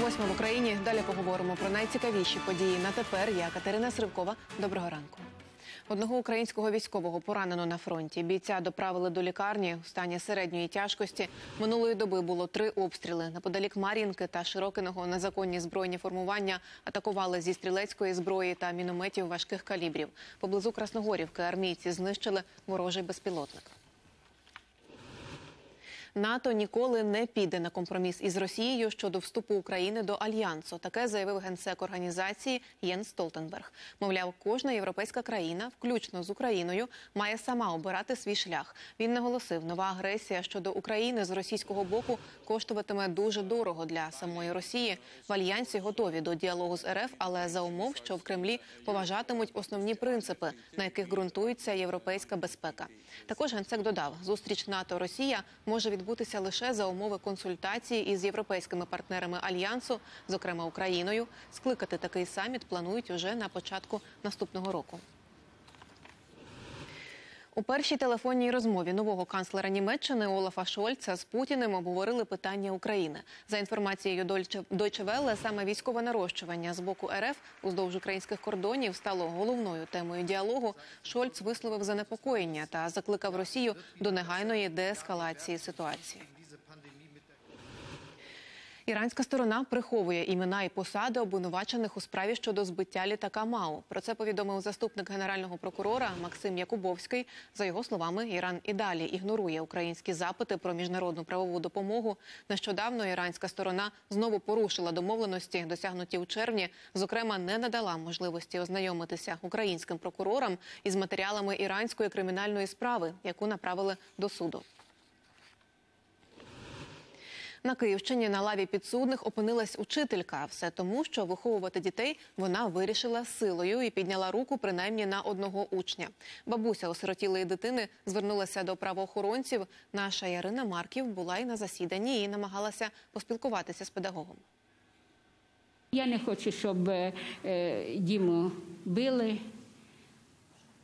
Восьма в Україні. Далі поговоримо про найцікавіші події на тепер. Я Катерина Сривкова. Доброго ранку. Одного українського військового поранено на фронті. Бійця доправили до лікарні у стані середньої тяжкості. Минулої доби було три обстріли. Неподалік Мар'їнки та Широкиного незаконні збройні формування атакували зі стрілецької зброї та мінометів важких калібрів. Поблизу Красногорівки армійці знищили ворожий безпілотник. НАТО ніколи не піде на компроміс із Росією щодо вступу України до альянсу. Таке заявив генсек організації Єн Столтенберг. Мовляв, кожна європейська країна, включно з Україною, має сама обирати свій шлях. Він наголосив, нова агресія щодо України з російського боку коштуватиме дуже дорого для самої Росії. В альянсі готові до діалогу з РФ, але за умов, що в Кремлі поважатимуть основні принципи, на яких ґрунтується європейська безпека. Також генсек додав, зустріч НАТО Росія може відбутися лише за умови консультації із європейськими партнерами альянсу, зокрема Україною. Скликати такий саміт планують уже на початку наступного року. У першій телефонній розмові нового канцлера Німеччини Олафа Шольца з Путіним обговорили питання України. За інформацією Deutsche Welle, саме військове нарощування з боку РФ уздовж українських кордонів стало головною темою діалогу. Шольц висловив занепокоєння та закликав Росію до негайної деескалації ситуації. Іранська сторона приховує імена і посади обвинувачених у справі щодо збиття літака МАУ. Про це повідомив заступник генерального прокурора Максим Якубовський. За його словами, Іран і далі ігнорує українські запити про міжнародну правову допомогу. Нещодавно іранська сторона знову порушила домовленості, досягнуті у червні. Зокрема, не надала можливості ознайомитися українським прокурорам із матеріалами іранської кримінальної справи, яку направили до суду. На Київщині на лаві підсудних опинилась учителька. Все тому, що виховувати дітей вона вирішила силою і підняла руку принаймні на одного учня. Бабуся осиротілої дитини звернулася до правоохоронців. Наша Ярина Марків була і на засіданні і намагалася поспілкуватися з педагогом. Я не хочу, щоб е, Діму били,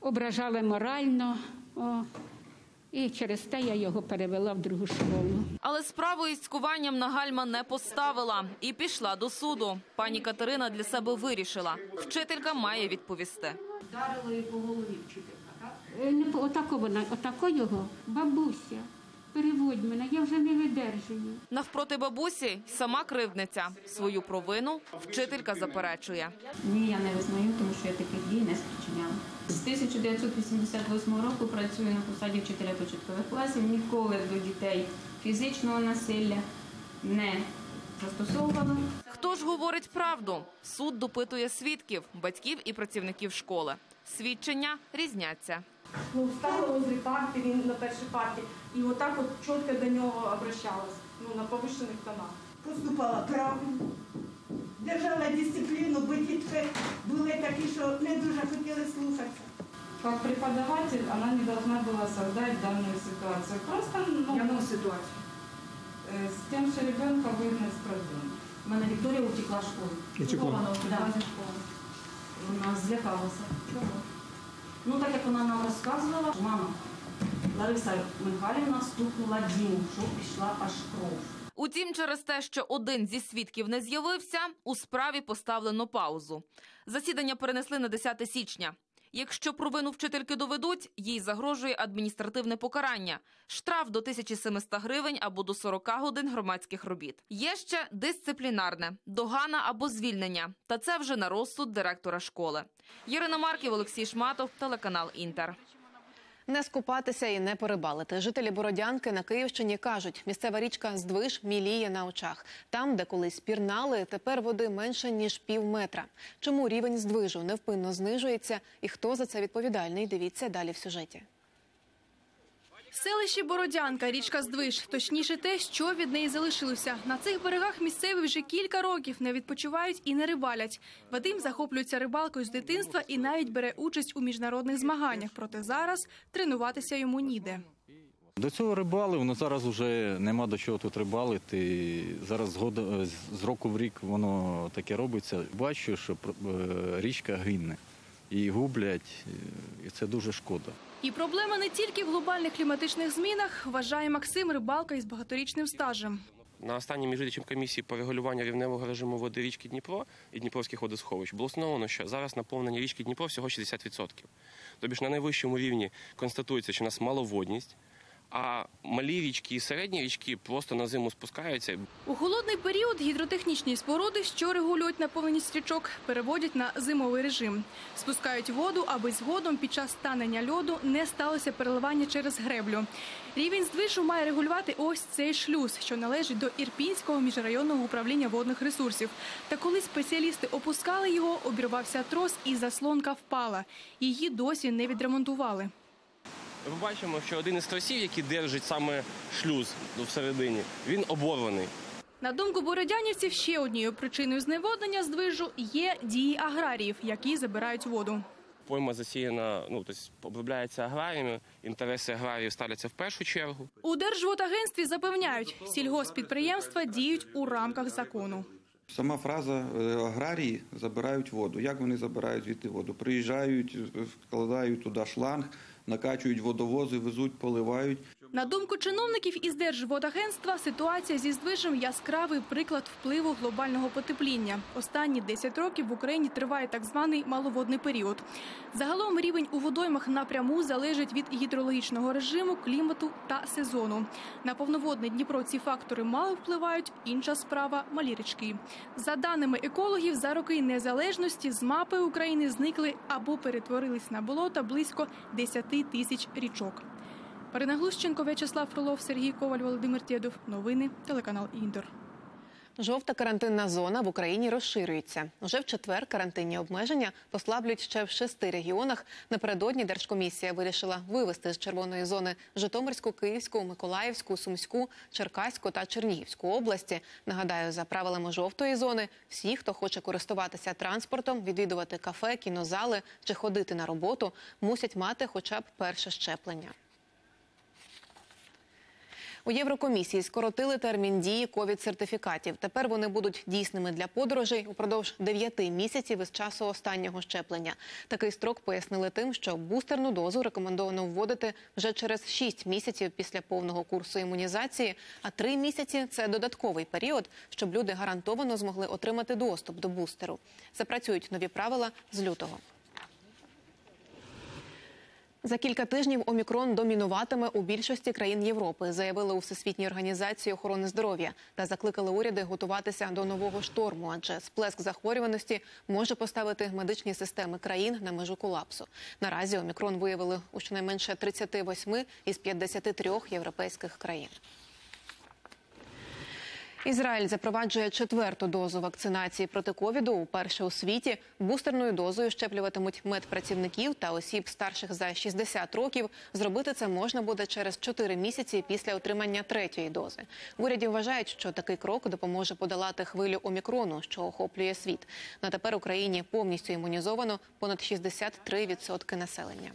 ображали морально. О. І через те я його перевела в другу школу. Але справу із цькуванням на гальма не поставила і пішла до суду. Пані Катерина для себе вирішила, вчителька має відповісти. Вдарила її по голові вчителька, так? Е, Не по отако вона, отако його, бабуся. Переводь мене, я вже не видержую. Навпроти бабусі сама кривдниця. Свою провину вчителька заперечує. Ні, я не визнаю, тому що я таких дій не спричиняла. З 1988 року працюю на посаді вчителя початкових класів. Ніколи до дітей фізичного насилля не застосовувала. Хто ж говорить правду? Суд допитує свідків, батьків і працівників школи. Свідчення різняться. ну, стала возле парти, він на першій парті, і отак от чітко до нього обращалась, ну, на повищених тонах. поступала правильно, держала дисципліну, бо дітки були такі, що не дуже хотіли слухатися. Как преподаватель она не должна была создать данную ситуацию. Просто ну, ситуацію? С тем, что ребенка выгнать с продумки. У мене Вікторія утекла з школи. Утекла? Вона утекла зі школи. Вона злякалася. Чого? Ну, так як вона нам розказувала, мама, Лариса Михайлівна стукнула Діму, що пішла аж кров. Утім, через те, що один зі свідків не з'явився, у справі поставлено паузу. Засідання перенесли на 10 січня. Якщо провину вчительки доведуть, їй загрожує адміністративне покарання, штраф до 1700 гривень або до 40 годин громадських робіт. Є ще дисциплінарне, догана або звільнення. Та це вже на розсуд директора школи. Ірина Марків, Олексій Шматов, телеканал Інтер. Не скупатися і не перебалити. Жителі Бородянки на Київщині кажуть, місцева річка Здвиж міліє на очах. Там, де колись пірнали, тепер води менше ніж пів метра. Чому рівень здвижу невпинно знижується і хто за це відповідальний? Дивіться далі в сюжеті. Селище Бородянка, річка Здвиж. Точніше те, що від неї залишилося. На цих берегах місцеві вже кілька років не відпочивають і не рибалять. Вадим захоплюється рибалкою з дитинства і навіть бере участь у міжнародних змаганнях. Проте зараз тренуватися йому ніде. До цього рибалив, але зараз вже нема до чого тут рибалити. Зараз з, року в рік воно таке робиться. Бачу, що е, річка гинне. і гублять, і це дуже шкода. І проблема не тільки в глобальних кліматичних змінах, вважає Максим Рибалка із багаторічним стажем. На останній міжвідчим комісії по регулюванню рівневого режиму води річки Дніпро і Дніпровських водосховищ було встановлено, що зараз наповнення річки Дніпро всього 60%. Тобі ж на найвищому рівні констатується, що у нас маловодність, а малі річки і середні річки просто на зиму спускаються. У холодний період гідротехнічні споруди, що регулюють наповненість річок, переводять на зимовий режим. Спускають воду, аби згодом під час станення льоду не сталося переливання через греблю. Рівень здвижу має регулювати ось цей шлюз, що належить до Ірпінського міжрайонного управління водних ресурсів. Та коли спеціалісти опускали його, обірвався трос і заслонка впала. Її досі не відремонтували. Ми бачимо, що один із тросів, який держить саме шлюз всередині, він оборваний. На думку бородянівців, ще однією причиною зневоднення здвижу є дії аграріїв, які забирають воду. Пойма засіяна, ну тобто обробляється аграріями, інтереси аграріїв ставляться в першу чергу. У Держводагентстві запевняють, сільгоспідприємства діють у рамках закону. Сама фраза е, аграрії забирають воду. Як вони забирають звідти воду? Приїжджають, вкладають туди шланг, накачують водовози, везуть, поливають. На думку чиновників із Держводагентства, ситуація зі здвижем яскравий приклад впливу глобального потепління. Останні 10 років в Україні триває так званий маловодний період. Загалом рівень у водоймах напряму залежить від гідрологічного режиму, клімату та сезону. На повноводний Дніпро ці фактори мало впливають. Інша справа малі річки. За даними екологів, за роки незалежності з мапи України зникли або перетворились на болота близько 10 тисяч річок. Марина Глущенко, В'ячеслав Фролов, Сергій Коваль, Володимир Тєдов. Новини, телеканал Інтер. Жовта карантинна зона в Україні розширюється. Уже в четвер карантинні обмеження послаблюють ще в шести регіонах. Напередодні Держкомісія вирішила вивести з червоної зони Житомирську, Київську, Миколаївську, Сумську, Черкаську та Чернігівську області. Нагадаю, за правилами жовтої зони, всі, хто хоче користуватися транспортом, відвідувати кафе, кінозали чи ходити на роботу, мусять мати хоча б перше щеплення. У Єврокомісії скоротили термін дії ковід-сертифікатів. Тепер вони будуть дійсними для подорожей упродовж 9 місяців із часу останнього щеплення. Такий строк пояснили тим, що бустерну дозу рекомендовано вводити вже через 6 місяців після повного курсу імунізації, а 3 місяці це додатковий період, щоб люди гарантовано змогли отримати доступ до бустеру. Запрацюють нові правила з лютого. За кілька тижнів омікрон домінуватиме у більшості країн Європи, заявили у Всесвітній організації охорони здоров'я та закликали уряди готуватися до нового шторму, адже сплеск захворюваності може поставити медичні системи країн на межу колапсу. Наразі омікрон виявили у щонайменше 38 із 53 європейських країн. Ізраїль запроваджує четверту дозу вакцинації проти ковіду. Уперше у світі бустерною дозою щеплюватимуть медпрацівників та осіб старших за 60 років. Зробити це можна буде через 4 місяці після отримання третьої дози. В уряді вважають, що такий крок допоможе подолати хвилю омікрону, що охоплює світ. На тепер Україні повністю імунізовано понад 63% населення.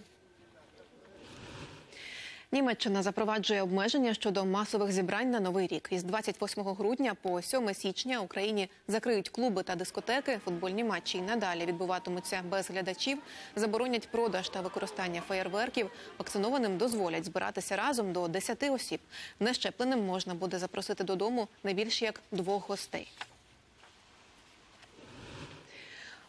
Німеччина запроваджує обмеження щодо масових зібрань на новий рік. Із 28 грудня по 7 січня Україні закриють клуби та дискотеки. Футбольні матчі й надалі відбуватимуться без глядачів. Заборонять продаж та використання феєрверків. Вакцинованим дозволять збиратися разом до 10 осіб. Нещепленим можна буде запросити додому не більше як двох гостей.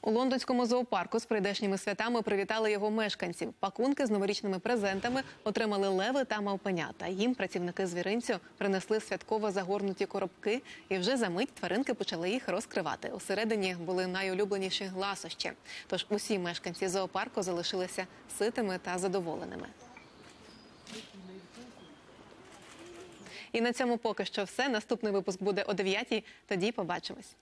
У лондонському зоопарку з прийдешніми святами привітали його мешканців. Пакунки з новорічними презентами отримали леви та мавпенята. Їм працівники звіринцю принесли святково загорнуті коробки, і вже за мить тваринки почали їх розкривати. Усередині були найулюбленіші ласощі. Тож усі мешканці зоопарку залишилися ситими та задоволеними. І на цьому поки що все. Наступний випуск буде о 9 Тоді побачимось.